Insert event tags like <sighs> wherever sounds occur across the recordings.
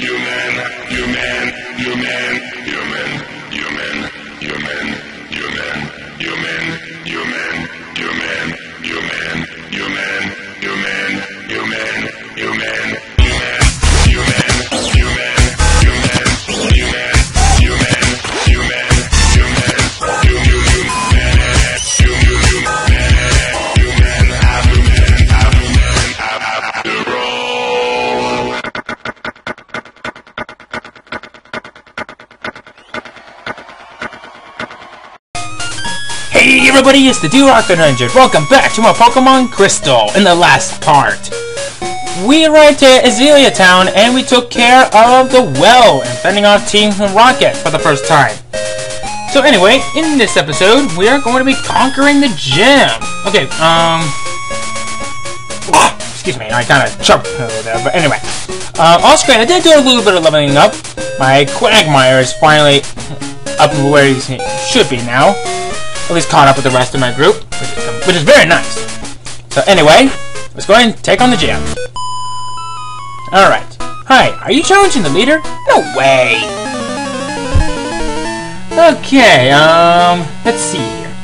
human, human, human, everybody, it's the the Ninja. Welcome back to my Pokemon Crystal in the last part. We arrived to Azalea Town and we took care of the well and fending off Team Rocket for the first time. So anyway, in this episode, we are going to be conquering the gym. Okay, um... ah, Excuse me, I kind of choked over there, but anyway. Uh, off screen, I did do a little bit of leveling up. My Quagmire is finally up where he should be now at least caught up with the rest of my group, which is, which is very nice. So anyway, let's go ahead and take on the gym. Alright. Hi, are you challenging the leader? No way! Okay, um, let's see here.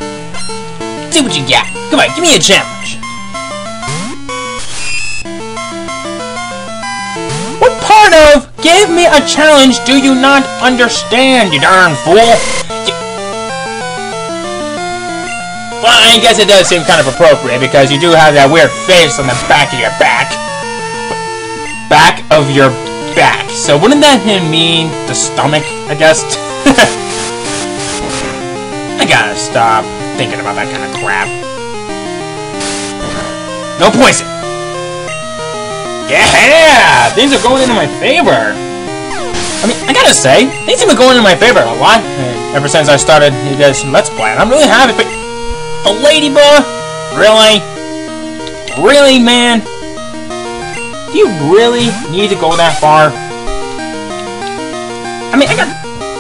See what you got. Come on, give me a challenge. What part of give me a challenge do you not understand, you darn fool? Well, I guess it does seem kind of appropriate because you do have that weird face on the back of your back. Back of your back. So wouldn't that mean the stomach, I guess? <laughs> I gotta stop thinking about that kind of crap. No poison! Yeah! Things are going into my favor! I mean, I gotta say, things have been going in my favor a lot uh, ever since I started this Let's Play. I'm really happy, a ladybug? Really? Really, man? Do you really need to go that far? I mean, I got...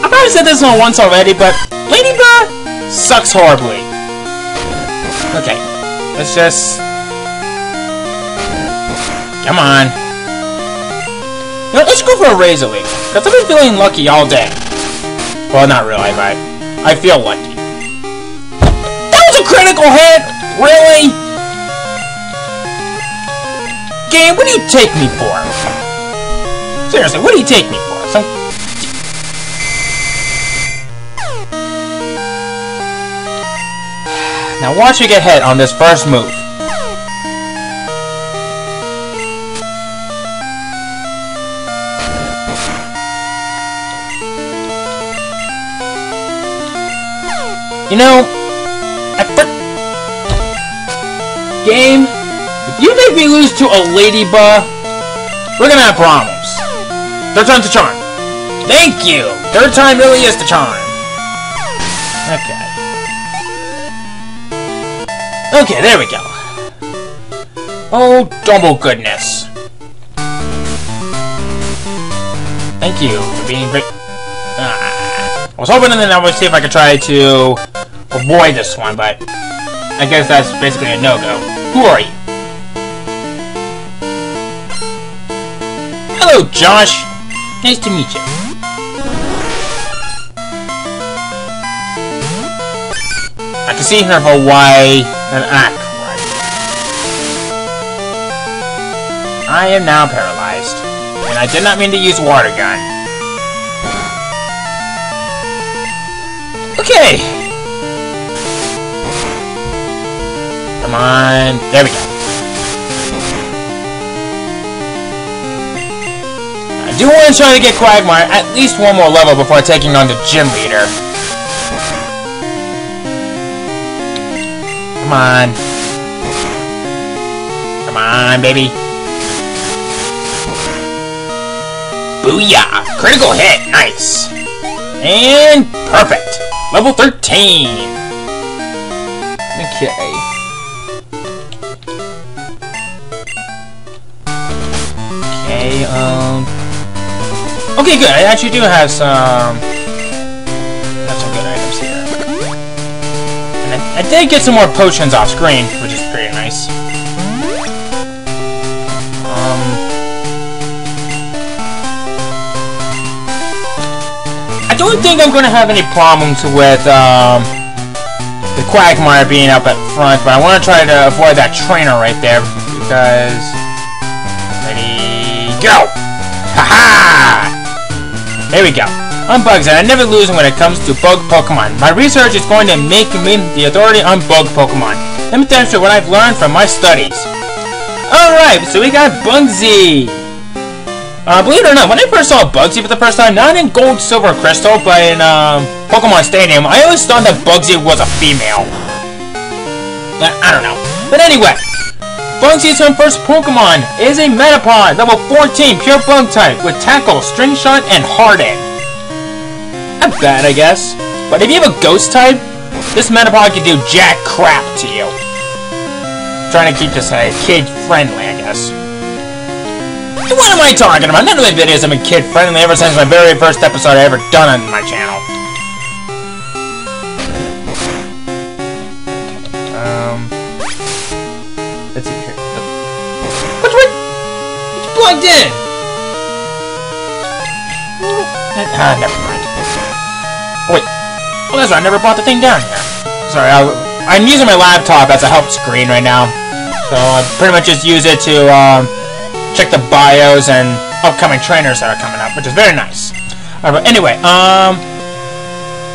I probably said this one once already, but Ladybug sucks horribly. Okay, let's just... Come on. You know, let's go for a Razor Leaf, because I've been feeling lucky all day. Well, not really, but I feel lucky critical hit? Really? Game, what do you take me for? Seriously, what do you take me for? Some... Now watch you get hit on this first move. You know, Game, if you make me lose to a ladybug, we're gonna have problems. Third time's the charm. Thank you! Third time really is the charm. Okay. Okay, there we go. Oh, double goodness. Thank you for being very... Ah. I was hoping and then I would see if I could try to avoid this one, but I guess that's basically a no-go. Who are you? Hello, Josh. Nice to meet you. I can see her Hawaii and act. I am now paralyzed, and I did not mean to use water gun. On. There we go. I do want to try to get Quagmire at least one more level before taking on the gym leader. Come on. Come on, baby. Booyah! Critical hit! Nice! And perfect! Level 13! Okay. Um... Okay, good. I actually do have some... Have some good items here. And I, I did get some more potions off screen, which is pretty nice. Um... I don't think I'm gonna have any problems with um, the Quagmire being up at front, but I want to try to avoid that trainer right there because. Ready, go! Haha! There we go. I'm Bugs, and I never lose when it comes to bug Pokemon. My research is going to make me the authority on bug Pokemon. Let me demonstrate what I've learned from my studies. Alright, so we got Bugsy. Uh, believe it or not, when I first saw Bugsy for the first time, not in Gold, Silver, Crystal, but in um, Pokemon Stadium, I always thought that Bugsy was a female. I, I don't know. But anyway, Bugsy's first Pokemon is a Metapod, level 14, pure bug type, with Tackle, String Shot, and Harden. Not bad, I guess. But if you have a Ghost type, this Metapod can do jack crap to you. trying to keep this uh, kid friendly, I guess. What am I talking about? None of my videos have been kid-friendly ever since my very first episode I ever done on my channel. Plugged in! Ah, never mind. Wait. Oh, that's right, I never brought the thing down here. Sorry, I, I'm using my laptop as a help screen right now. So I pretty much just use it to, um, check the bios and upcoming trainers that are coming up, which is very nice. Alright, but anyway, um,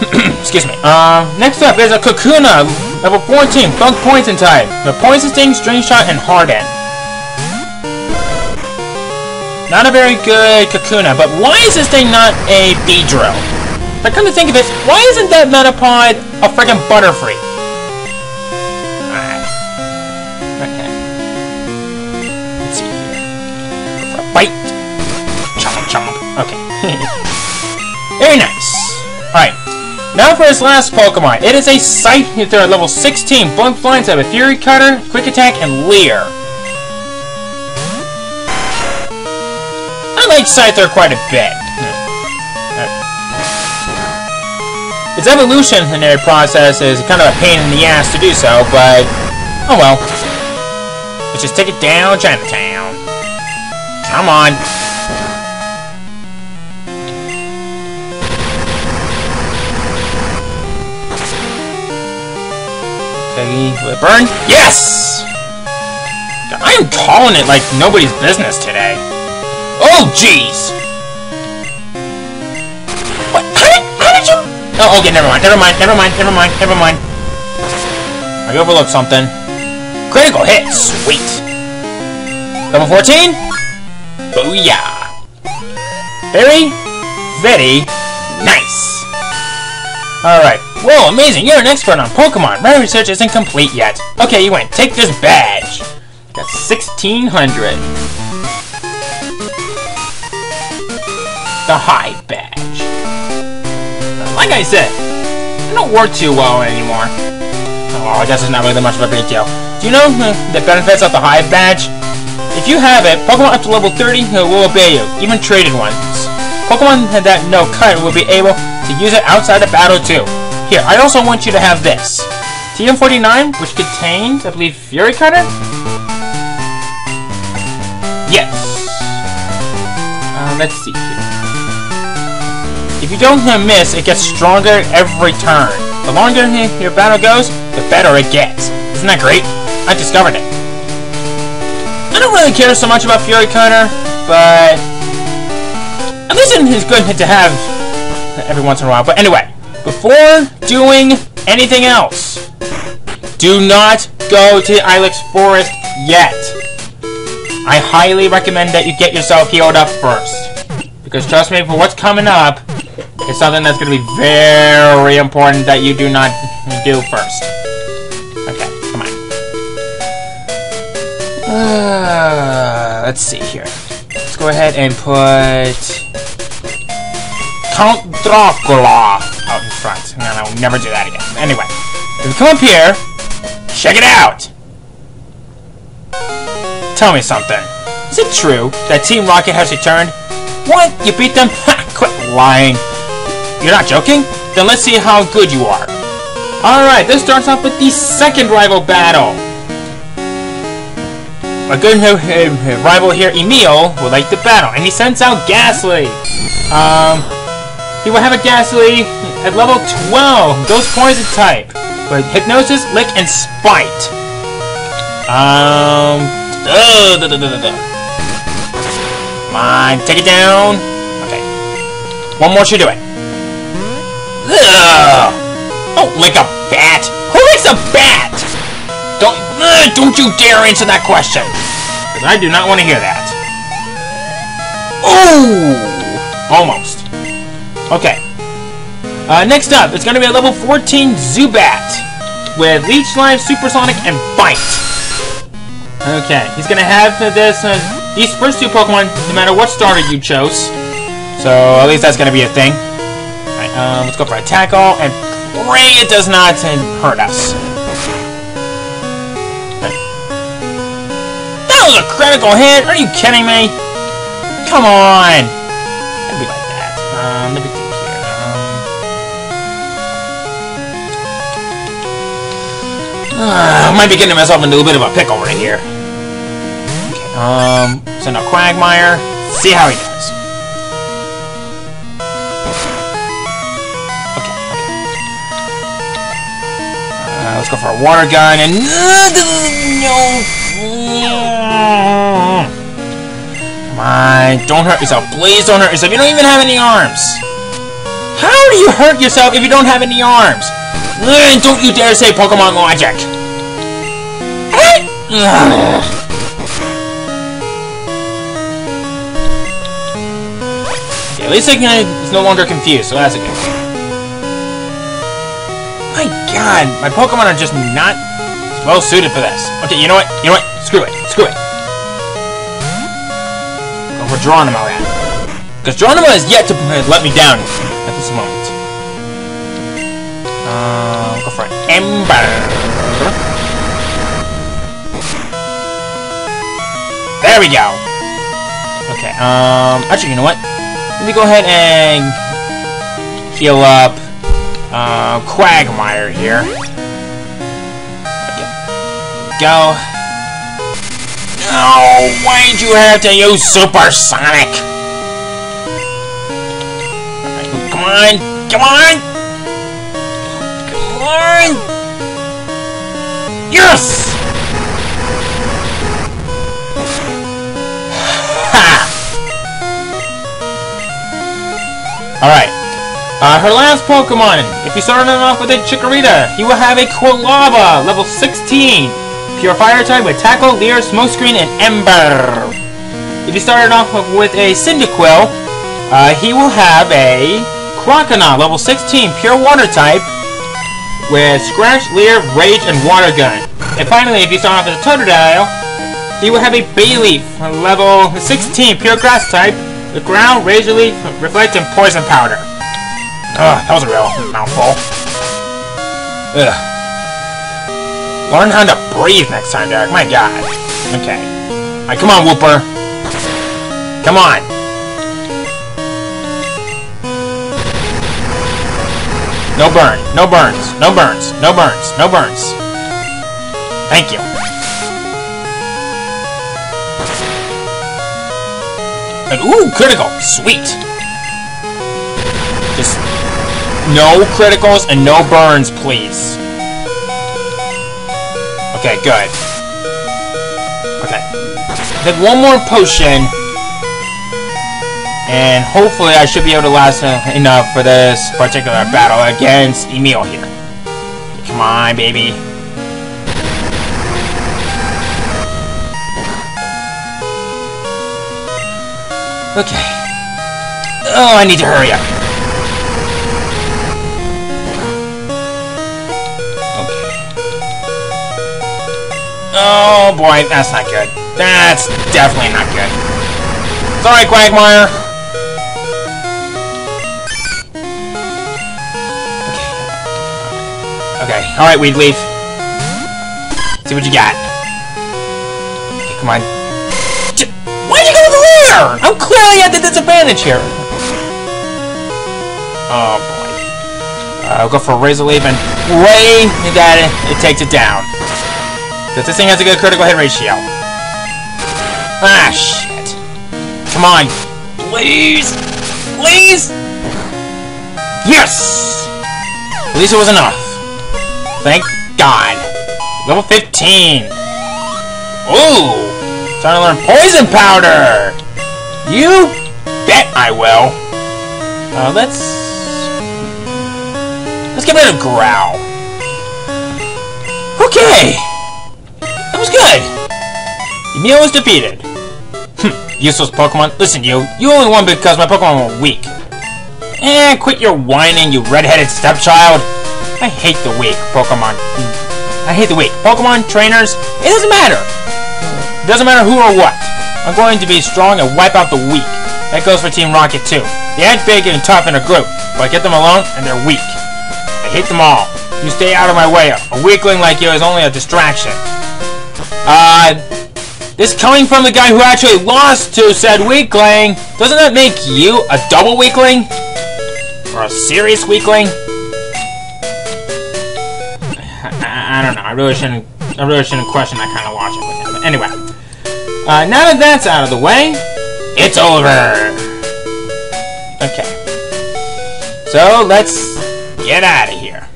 <clears throat> excuse me. Um, next up is a Kakuna, level 14, Bug Poison type. The Poison Sting, String Shot, and Harden. Not a very good Kakuna, but why is this thing not a Beedrill? I come to think of it, why isn't that Metapod a freaking Butterfree? Alright. Okay. Let's see here. For a bite. Chomp, chomp. Okay. <laughs> Very nice. Alright. Now for his last Pokemon. It is a Scyther at level 16. Blunt Flying type with Fury Cutter, Quick Attack, and Leer. Like Scyther quite a bit. Its evolutionary process is kind of a pain in the ass to do so, but oh well. Let's just take it down Chinatown. Come on. Okay, burn? Yes! I am calling it like nobody's business today. Oh, jeez! What? How did, how did you... Oh, okay, never mind, never mind, never mind, never mind, never mind. I overlooked something. Critical hit, sweet. Level 14? Booyah! Very, very nice. Alright. Whoa, amazing, you're an expert on Pokemon. My research isn't complete yet. Okay, you win. Take this badge. Got 1600. The Hive Badge. Like I said, I don't work too well anymore. Oh, I guess it's not really much of a big deal. Do you know uh, the benefits of the Hive Badge? If you have it, Pokemon up to level 30 uh, will obey you, even traded ones. Pokemon that know Cut will be able to use it outside of battle too. Here, I also want you to have this. TM49, which contains, I believe, Fury Cutter? Yes. Uh, let's see here. If you don't uh, miss, it gets stronger every turn. The longer your battle goes, the better it gets. Isn't that great? I discovered it. I don't really care so much about Fury Cutter, but at least it is good to have every once in a while. But anyway, before doing anything else, do not go to Ilex Forest yet. I highly recommend that you get yourself healed up first. Because trust me, for what's coming up, it's something that's going to be very important that you do not do first. Okay, come on. Uh, let's see here. Let's go ahead and put Count Dracula out in front. And no, we'll never do that again. Anyway, if you come up here, check it out. Tell me something. Is it true that Team Rocket has returned? What? You beat them? Ha! Quit lying. You're not joking? Then let's see how good you are. Alright, this starts off with the second rival battle. A good uh, rival here, Emil, would like to battle, and he sends out Gastly. Um, he will have a Gastly at level 12. Goes poison type. But Hypnosis, Lick, and Spite. Um. Come on, take it down. Okay. One more should do it. Ugh. Oh, lick a bat. Who licks a bat? Don't, don't you dare answer that question. Because I do not want to hear that. Ooh! Almost. Okay. Uh, next up, it's going to be a level 14 Zubat with Leech Life, Supersonic, and Bite. Okay, he's going to have this, uh, these first two Pokemon no matter what starter you chose. So, at least that's going to be a thing. Um, let's go for a tackle, and pray it does not hurt us. That was a critical hit! Are you kidding me? Come on! It'd be like that. Um, let me think here. Um, uh, <sighs> I might be getting myself into a bit of a pickle right here. Okay, um, send out Quagmire. See how he does. Go for a water gun and no. Come on, don't hurt yourself. Please don't hurt yourself. You don't even have any arms. How do you hurt yourself if you don't have any arms? Don't you dare say Pokemon logic. <sighs> Okay, at least I can, it's no longer confused, so that's a good thing. My god, my Pokemon are just not well suited for this. Okay, you know what? You know what? Screw it. Screw it. Go for Geronimo then. Because Geronimo has yet to let me down at this moment. Uh, go for Ember. There we go. Okay, um, actually, you know what? Let me go ahead and heal up uh, Quagmire here. Go. No, why'd you have to use Supersonic? Come on, come on! Come on! Yes! Alright. Uh, her last Pokemon, if you started off with a Chikorita, he will have a Quilava, level 16. Pure Fire type with Tackle, Leer, Smokescreen, and Ember. If you started off with a Cyndaquil, uh, he will have a Croconaw, level 16, Pure Water type with Scratch, Leer, Rage, and Water Gun. And finally, if you start off with a Totodile, he will have a Bayleef, level 16, Pure Grass type with Ground, Razor Leaf, Reflect, and Poison Powder. Ugh, that was a real mouthful. Ugh. Learn how to breathe next time, Derek. My god. Okay. Alright, come on, Wooper. Come on. No burn. No burns. No burns. No burns. No burns. Thank you. And ooh, critical. Sweet. No criticals and no burns, please. Okay, good. Okay. Then one more potion. And hopefully I should be able to last enough for this particular battle against Emil here. Come on, baby. Okay. Oh, I need to hurry up. Oh boy, that's not good. That's definitely not good. Sorry, Quagmire. Okay. Okay. All right, Weed Leaf. See what you got. Okay, come on. Why'd you go over there? I'm clearly at the disadvantage here. Oh boy. Uh, I'll go for a Razor Leaf and way that it takes it down. Because this thing has a good critical hit ratio. Ah, shit. Come on. Please! Please! Yes! At least it was enough. Thank God. Level 15. Ooh! Time to learn poison powder! You bet I will. Uh, let's... Let's get rid of Growl. Okay! Was good! Emil was defeated. Hm, useless Pokemon. Listen, you. You only won because my Pokemon were weak. Eh, quit your whining, you redheaded stepchild. I hate the weak Pokemon. I hate the weak. Pokemon, trainers, it doesn't matter. It doesn't matter who or what. I'm going to be strong and wipe out the weak. That goes for Team Rocket too. They aren't big and tough in a group, but I get them alone and they're weak. I hate them all. You stay out of my way. A weakling like you is only a distraction. Uh, this coming from the guy who actually lost to said weakling, doesn't that make you a double weakling? Or a serious weakling? I, I don't know. I really shouldn't. I really shouldn't question that kind of logic with him. But anyway, uh, now that that's out of the way, it's over. Okay. So let's get out of here.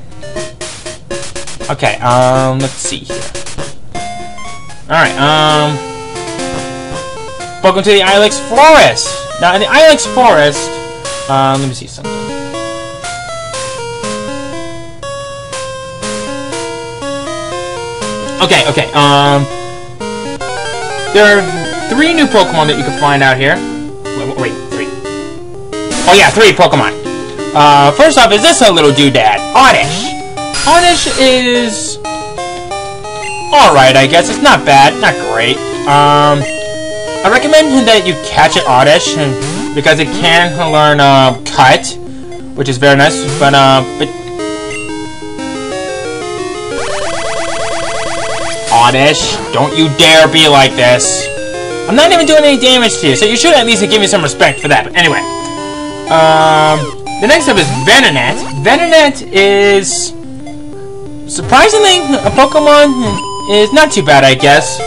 Okay. Um. Let's see here. All right. Um. Welcome to the Ilex Forest. Now in the Ilex Forest, um, let me see something. Okay, okay, um... There are three new Pokemon that you can find out here. Wait, wait, three. Oh yeah, three Pokemon. Uh, first off, is this a little doodad? Oddish. Oddish is... Alright, I guess. It's not bad, not great. Um, I recommend that you catch it Oddish, because it can learn, uh, Cut, which is very nice, but, uh, but Oddish, don't you dare be like this. I'm not even doing any damage to you, so you should at least give me some respect for that. But anyway, um, the next up is Venonat. Venonat is surprisingly a Pokemon is not too bad, I guess.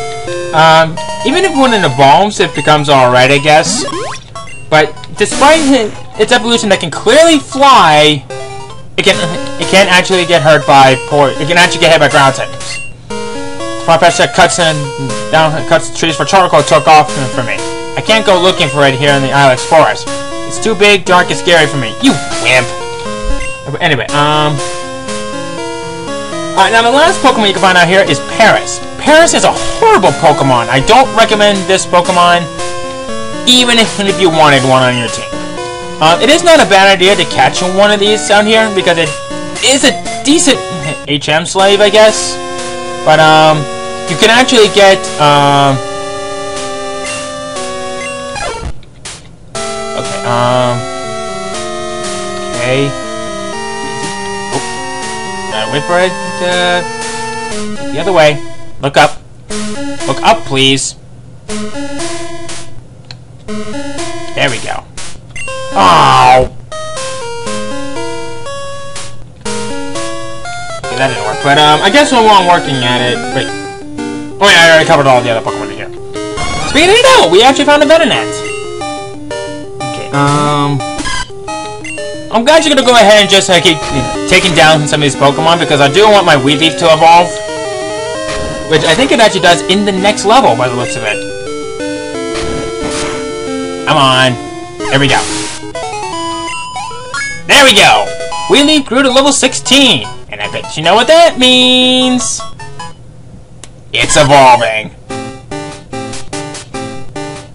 Um, even if it evolves, it becomes alright, I guess. But despite its evolution that can clearly fly, it can it can't actually get hurt by poor. It can actually get hit by ground types. Farfetch'd cuts and down cuts trees for charcoal took off for me. I can't go looking for it here in the Ilex Forest. It's too big, dark, and scary for me. You wimp. Anyway, um. Now the last Pokemon you can find out here is Paras. Paras is a horrible Pokemon. I don't recommend this Pokemon, even if, if you wanted one on your team. Um, it is not a bad idea to catch one of these down here because it is a decent HM slave, I guess. But um, you can actually get um. Okay. Um. Okay. Oh. Wait for it. Uh, the other way. Look up. Look up, please. There we go. Oh. Okay, that didn't work. But um, I guess while I'm working at it, wait. Oh yeah, I already covered all the other Pokemon in here. Speaking of that, we actually found a Venonat. Okay, um... I'm actually gonna go ahead and just uh, keep taking down some of these Pokemon because I do want my Weavile to evolve. Which I think it actually does in the next level by the looks of it. Come on. There we go. There we go! Weavile grew to level 16. And I bet you know what that means. It's evolving.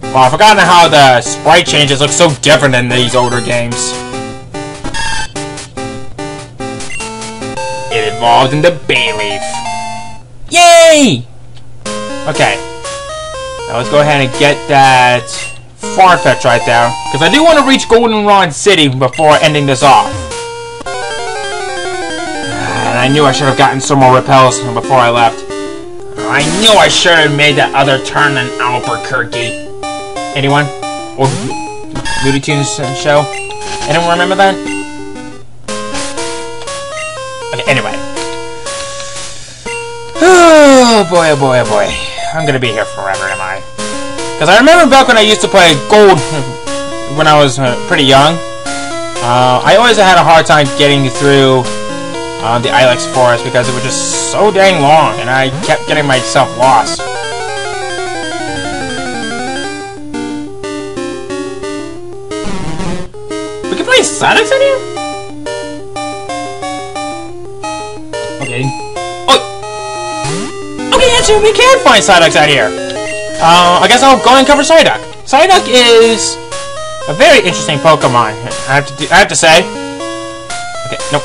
Well, I've forgotten how the sprite changes look so different in these older games. It the Bayleef. Yay! Okay. Now let's go ahead and get that Farfetch right there. Because I do want to reach Goldenrod City before ending this off. And I knew I should have gotten some more repels before I left. I knew I should have made that other turn in Albuquerque. Anyone? Or Looney Tunes show? Anyone remember that? Okay, anyway. Oh boy, oh boy, oh boy. I'm gonna be here forever, am I? Because I remember back when I used to play Gold <laughs> when I was uh, pretty young. Uh, I always had a hard time getting through uh, the Ilex Forest because it was just so dang long, and I kept getting myself lost. We can play Sonic in here? Okay. Actually, we can find Psyduck out here. Uh, I guess I'll go and cover Psyduck. Psyduck is a very interesting Pokemon. I have to, do, I have to say. Okay, nope.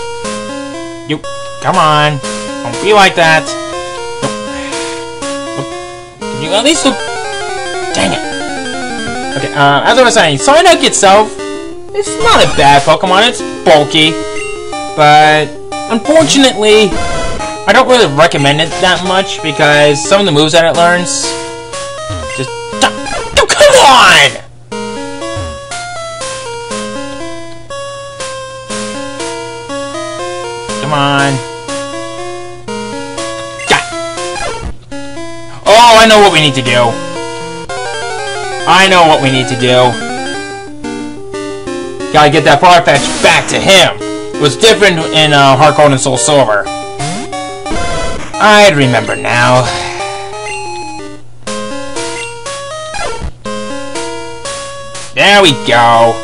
You, come on. Don't be like that. Nope. Nope. Can you at least look? Dang it. Okay, uh, as I was saying, Psyduck itself, it's not a bad Pokemon. It's bulky, but unfortunately, I don't really recommend it that much because some of the moves that it learns just oh, come on! Come on. Oh, I know what we need to do. I know what we need to do. Gotta get that Farfetch back to him. It was different in uh, Heart Gold and Soul Silver. I remember now. There we go.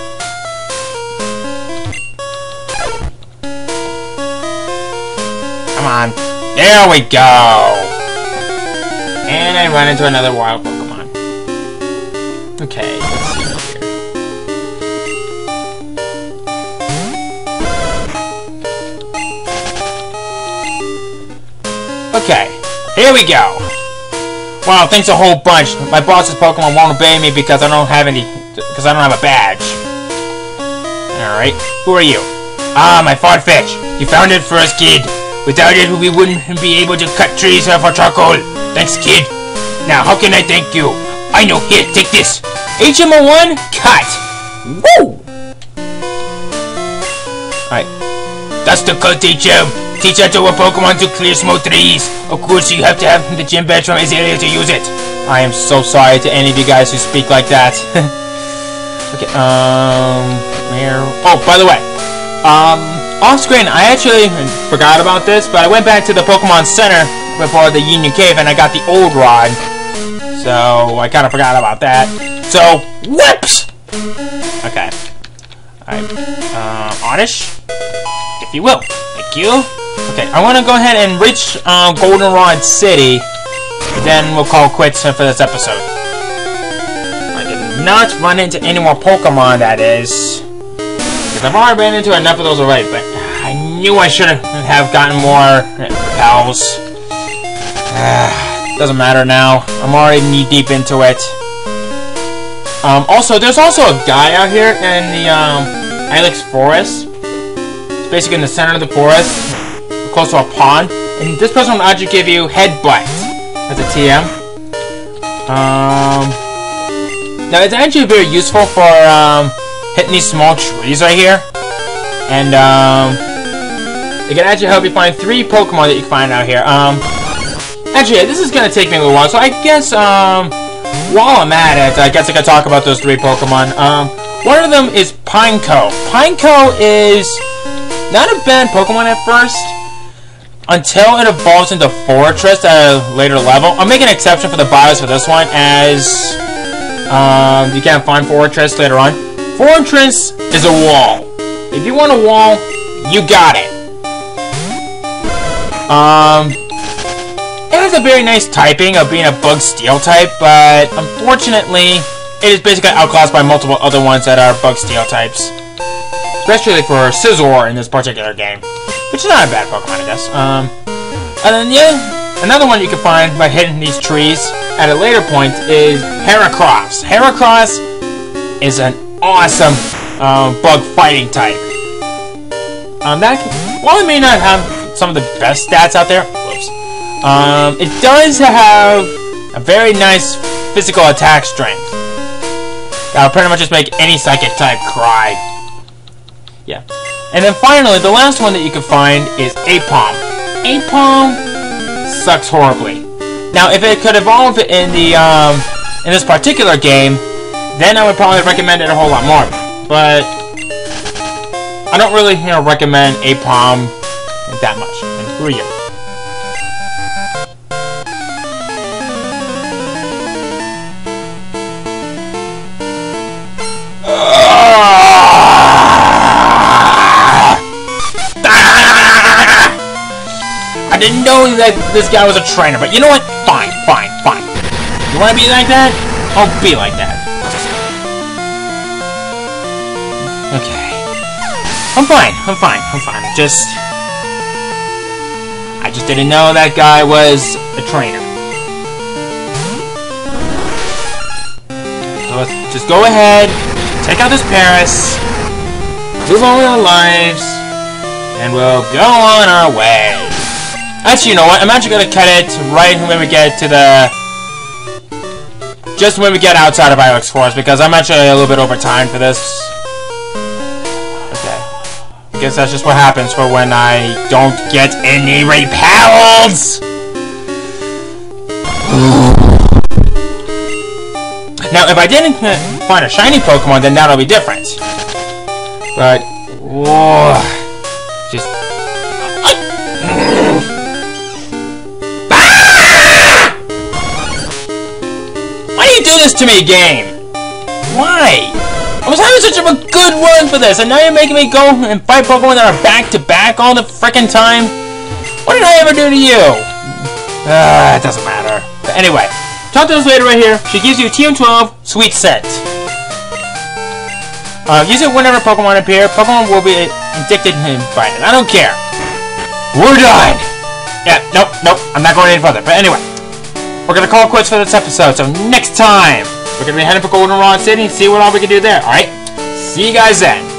Come on. There we go. And I run into another wild here we go. Wow, thanks a whole bunch. My boss's Pokemon won't obey me because I don't have any, because I don't have a badge. Alright, who are you? Ah, my Farfetch. You found it for us, kid. Without it, we wouldn't be able to cut trees for charcoal. Thanks, kid. Now, how can I thank you? I know. Here, take this. HMO1, cut. Woo! Alright. That's the cut, HM. Teach that to a Pokemon to clear small trees. Of course, you have to have the gym badge from Azalea to use it. I am so sorry to any of you guys who speak like that. <laughs> okay, um, where? Oh, by the way, um, off screen, I actually forgot about this, but I went back to the Pokemon Center before the Union Cave and I got the old rod. So, I kind of forgot about that. So, whoops! Okay. Alright, uh, Oddish, if you will. Thank you. Okay, I want to go ahead and reach uh, Goldenrod City. Then we'll call quits for this episode. I did not run into any more Pokemon, that is. Because I've already ran into enough of those already, but I knew I should have gotten more pals. Doesn't matter now. I'm already knee-deep into it. Um, also, there's also a guy out here in the um, Ilex Forest. It's basically in the center of the forest, close to a pond. And this person will actually give you Headbutt as a TM. Um, now, it's actually very useful for um, hitting these small trees right here. And um, it can actually help you find three Pokemon that you can find out here. Um, actually, this is going to take me a little while, so I guess um, while I'm at it, I guess I can talk about those three Pokemon. Um, one of them is Pineco. Pineco is not a bad Pokemon at first, until it evolves into Forretress at a later level. I'll make an exception for the bios for this one, as um, you can't find Forretress later on. Forretress is a wall. If you want a wall, you got it. Um, it has a very nice typing of being a bug steel type, but unfortunately, it is basically outclassed by multiple other ones that are bug steel types. Especially for Scizor in this particular game. Which is not a bad Pokemon, I guess. Um, and then, yeah, another one you can find by hitting these trees at a later point is Heracross. Heracross is an awesome um, bug fighting type. Um, that while it may not have some of the best stats out there, whoops, um, it does have a very nice physical attack strength. That'll pretty much just make any psychic type cry. Yeah. And then finally, the last one that you can find is Aipom. Aipom sucks horribly. Now, if it could evolve in the um, in this particular game, then I would probably recommend it a whole lot more. But I don't really, you know, recommend Aipom that much. And who are you? I didn't know that this guy was a trainer, but you know what? Fine, fine, fine. You wanna be like that? I'll be like that. Okay. I'm fine, I'm fine, I'm fine. Just... I just didn't know that guy was a trainer. So let's just go ahead, take out this Paras, move on our lives, and we'll go on our way. Actually, you know what? I'm actually gonna cut it right when we get to the... Just when we get outside of Ilex Forest, because I'm actually a little bit over time for this. Okay. I guess that's just what happens for when I don't get any repels! now, if I didn't uh, find a shiny Pokemon, then that'll be different. But... Whoa, this to me, game? Why? I was having such a good run for this, and now you're making me go and fight Pokemon that are back to back all the freaking time? What did I ever do to you? Ah, it doesn't matter. But anyway, talk to this lady right here. She gives you TM12 Sweet Scent. Uh, use it whenever Pokemon appear. Pokemon will be addicted and invited. I don't care. We're done! Yeah, nope, nope. I'm not going any further. But anyway. We're gonna call quits for this episode, so next time, we're gonna be heading for Goldenrod City and see what all we can do there, alright? See you guys then.